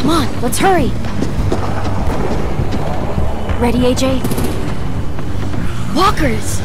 Come on, let's hurry. Ready, AJ? Walkers!